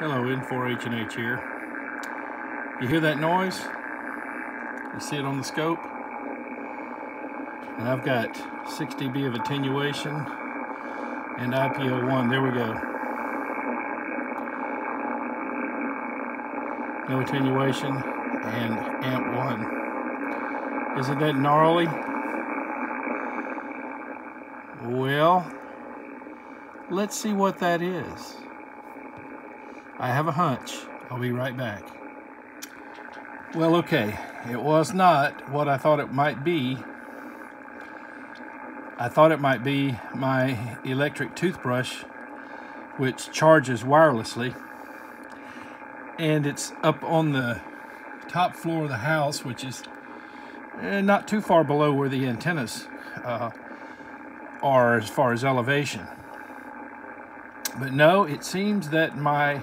Hello, N4HNH here. You hear that noise? You see it on the scope? And I've got 6 dB of attenuation and IPO1. There we go. No attenuation and amp 1. Isn't that gnarly? Well, let's see what that is. I have a hunch. I'll be right back. Well, okay, it was not what I thought it might be. I thought it might be my electric toothbrush, which charges wirelessly. And it's up on the top floor of the house, which is eh, not too far below where the antennas uh, are as far as elevation. But no, it seems that my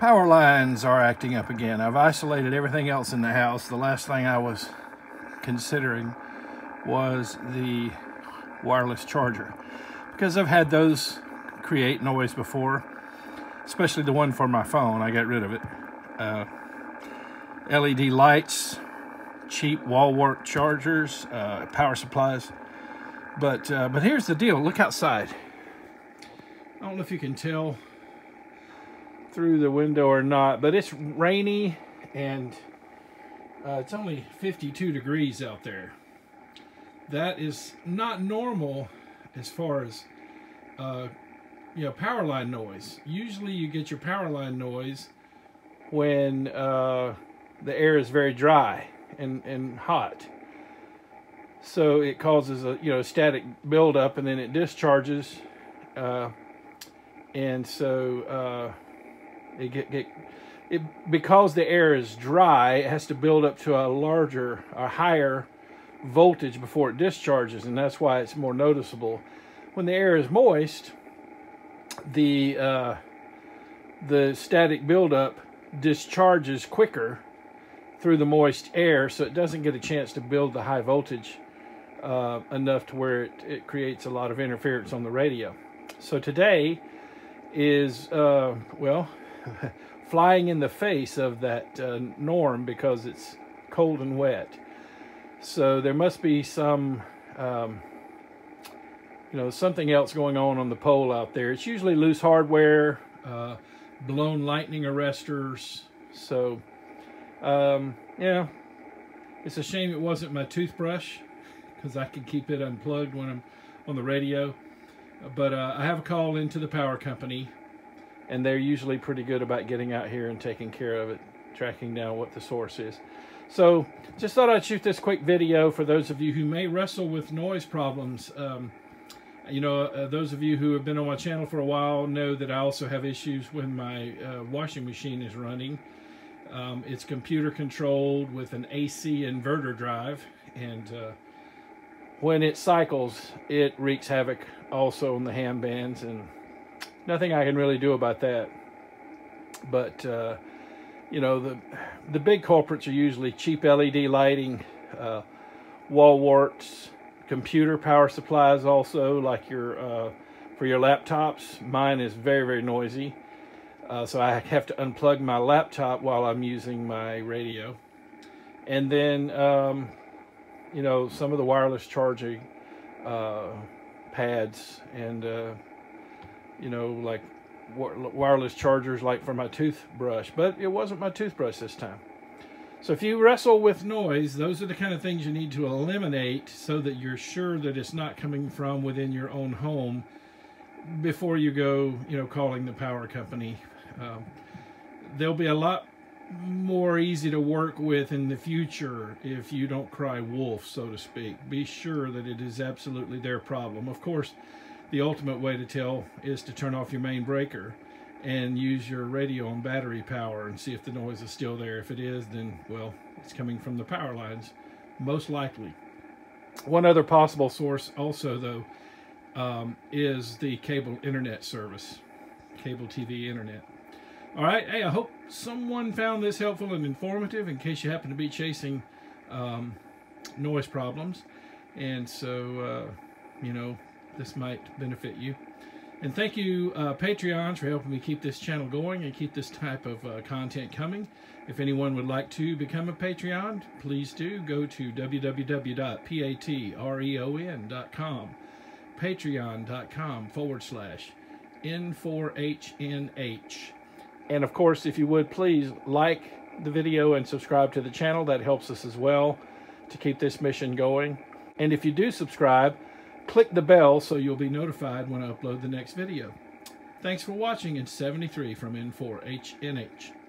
power lines are acting up again. I've isolated everything else in the house. The last thing I was considering was the wireless charger because I've had those create noise before, especially the one for my phone. I got rid of it. Uh, LED lights, cheap wall wart chargers, uh, power supplies. But uh, but here's the deal. Look outside. I don't know if you can tell through the window or not, but it's rainy and uh, it's only 52 degrees out there. That is not normal as far as uh, you know power line noise. Usually you get your power line noise when uh, the air is very dry and, and hot. So it causes a you know static buildup and then it discharges uh, and so uh, it get, get it because the air is dry, it has to build up to a larger, a higher voltage before it discharges, and that's why it's more noticeable. When the air is moist, the uh, the static buildup discharges quicker through the moist air, so it doesn't get a chance to build the high voltage uh, enough to where it, it creates a lot of interference on the radio. So today is, uh, well, flying in the face of that uh, norm because it's cold and wet. So there must be some, um, you know, something else going on on the pole out there. It's usually loose hardware, uh, blown lightning arresters. So, um, yeah, it's a shame it wasn't my toothbrush because I can keep it unplugged when I'm on the radio. But uh, I have a call into the power company and they're usually pretty good about getting out here and taking care of it, tracking down what the source is. So just thought I'd shoot this quick video for those of you who may wrestle with noise problems. Um, you know, uh, those of you who have been on my channel for a while know that I also have issues when my uh, washing machine is running. Um, it's computer controlled with an AC inverter drive and uh, when it cycles it wreaks havoc also on the ham bands and nothing I can really do about that. But uh, you know, the the big culprits are usually cheap LED lighting, uh, wall warts, computer power supplies also, like your uh, for your laptops. Mine is very very noisy, uh, so I have to unplug my laptop while I'm using my radio, and then um, you know some of the wireless charging uh, pads and uh, you know, like wireless chargers like for my toothbrush, but it wasn't my toothbrush this time. So if you wrestle with noise, those are the kind of things you need to eliminate so that you're sure that it's not coming from within your own home before you go, you know, calling the power company. Um, they'll be a lot more easy to work with in the future if you don't cry wolf, so to speak. Be sure that it is absolutely their problem. Of course, the ultimate way to tell is to turn off your main breaker and use your radio on battery power and see if the noise is still there. If it is, then, well, it's coming from the power lines, most likely. One other possible source also, though, um, is the cable internet service, cable TV internet. All right, hey, I hope someone found this helpful and informative in case you happen to be chasing um, noise problems. And so, uh, you know, this might benefit you. And thank you, uh, Patreons, for helping me keep this channel going and keep this type of uh, content coming. If anyone would like to become a Patreon, please do go to www.patreon.com, patreon.com forward slash N4HNH. And of course, if you would please like the video and subscribe to the channel, that helps us as well to keep this mission going. And if you do subscribe, click the bell so you'll be notified when I upload the next video. Thanks for watching in 73 from N4HNH.